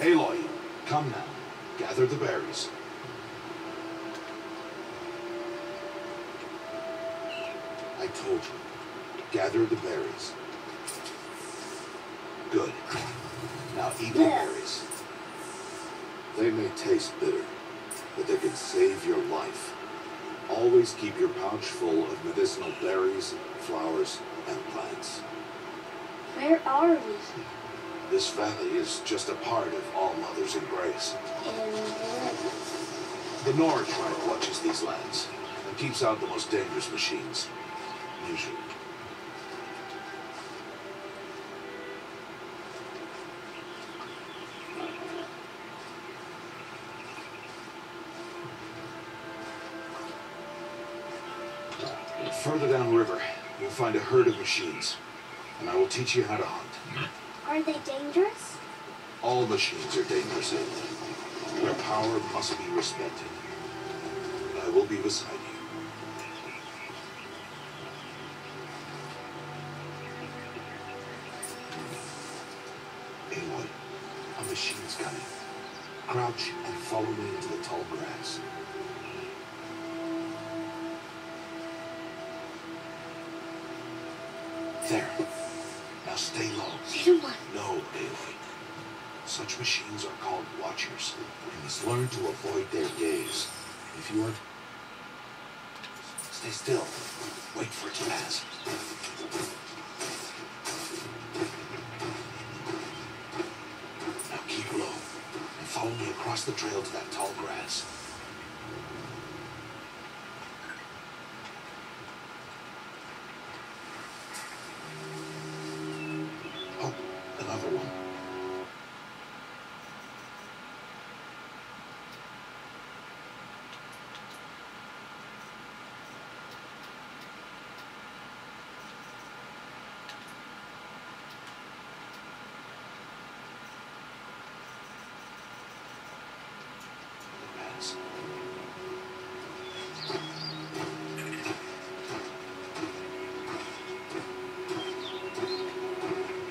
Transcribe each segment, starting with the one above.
Aloy, come now. Gather the berries. I told you. Gather the berries. Good. Now eat the berries. They may taste bitter, but they can save your life. Always keep your pouch full of medicinal berries, flowers, and plants. Where are we? This valley is just a part of All Mother's embrace. The Nora tribe watches these lands and keeps out the most dangerous machines. Usually. Further downriver, you'll find a herd of machines, and I will teach you how to hunt. Are they dangerous? All machines are dangerous. Their power must be respected. I will be beside you. Aloy, a machine's coming. Crouch and follow me into the tall grass. There. Now stay low. Little one. No, Aloy. Such machines are called watchers. You must learn to avoid their gaze. If you are... Stay still. Wait for it to pass. Now keep low and follow me across the trail to that tall grass. Oh, another one. Pass.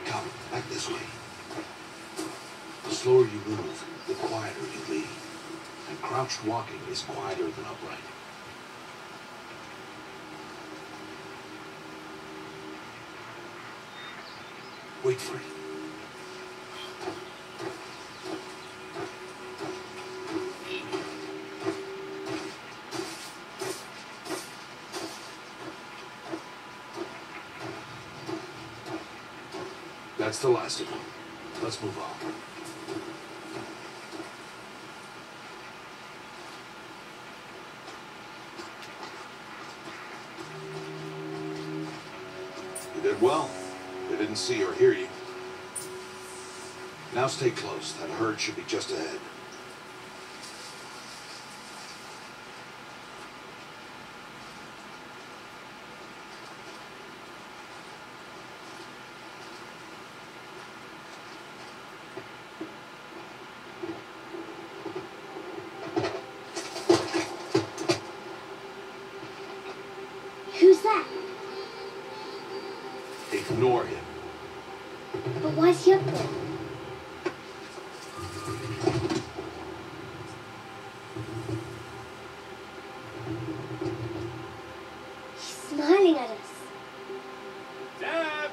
Come, back this way. The slower you move, the quieter you lead. And crouched walking is quieter than upright. Wait for it. That's the last of them. Let's move on. Well. They didn't see or hear you. Now stay close. That herd should be just ahead. Ignore him. But why's he up there? He's smiling at us. Dad!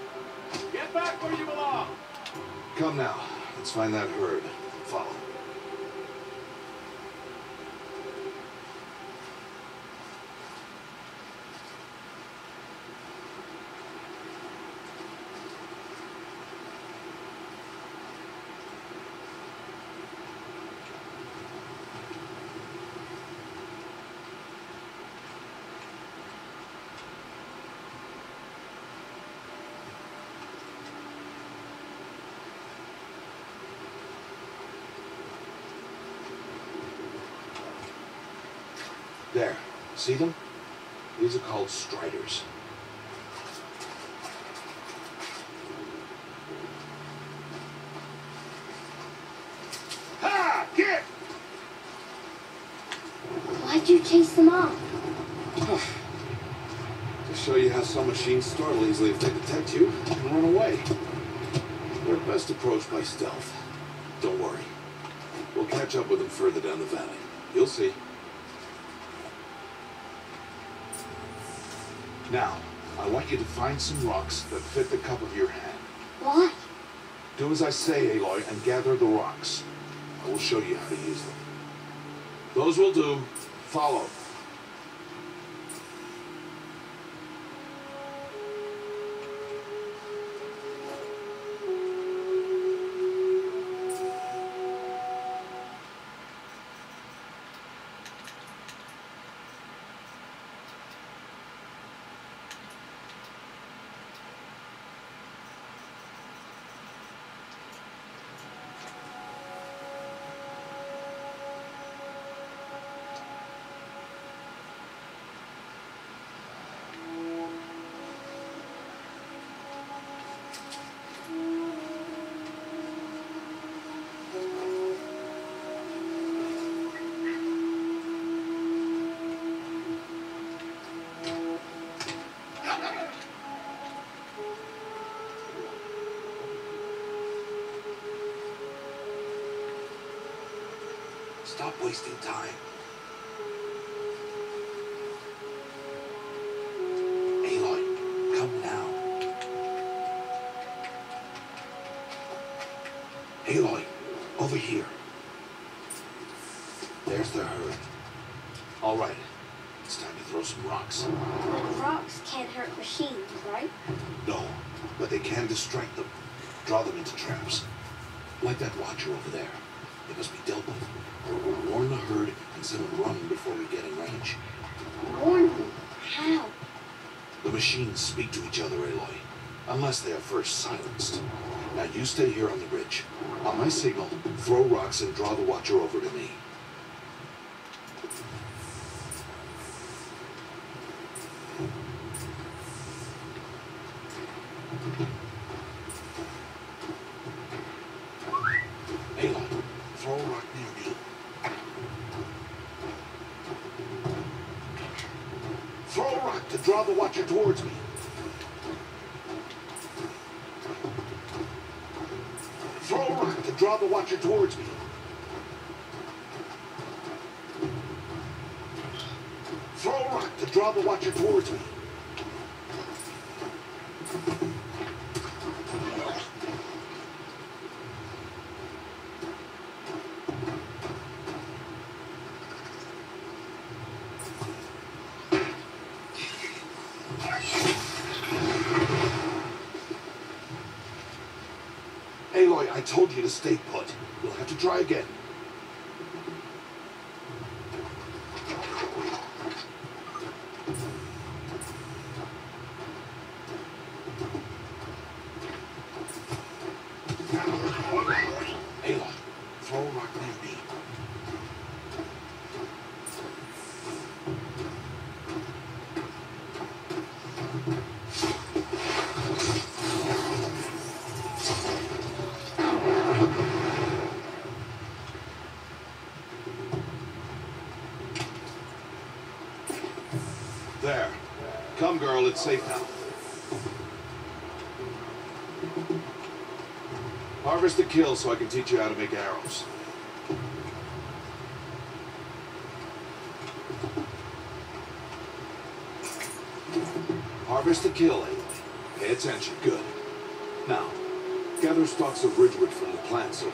Get back where you belong! Come now. Let's find that herd. Follow. There. See them? These are called striders. Ha! Get! Why'd you chase them off? To show you how some machines startle easily if they detect you and run away. They're best approached by stealth. Don't worry. We'll catch up with them further down the valley. You'll see. Now, I want you to find some rocks that fit the cup of your hand. Why? Do as I say, Aloy, and gather the rocks. I will show you how to use them. Those will do. Follow. Stop wasting time. Aloy, come now. Aloy, over here. There's the herd. All right. It's time to throw some rocks. Rocks can't hurt machines, right? No, but they can distract them. Draw them into traps. Like that watcher over there. They must be dealt with. or we'll Warn the herd and send them running before we get in range. Warn them. How? The machines speak to each other, Aloy. Unless they are first silenced. Now you stay here on the bridge. On my signal, throw rocks and draw the watcher over to me. Aloy, throw a rock near me. Throw a rock to draw the watcher towards me. Throw rock to draw the watcher towards me. Throw rock to draw the watcher towards me. I told you to stay put. You'll have to try again. Aloy, throw a rock near me. There. Girl, it's safe now. Harvest the kill so I can teach you how to make arrows. Harvest the kill. Pay attention. Good. Now, gather stalks of ridgewood from the plants there.